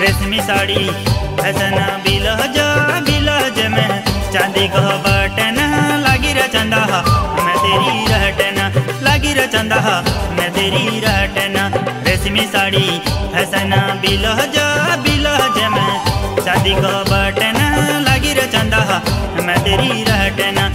रेशमी साड़ी हसना बिलहज बिलहज में। चांदी को बटन, लागी र चंदा। मैं तेरी रहटना, लागी र चंदा। मैं तेरी रहटना, रेशमी साड़ी हसना बिलहज बिलहज में। चांदी को बटन, लागी र चंदा। मैं तेरी रहटना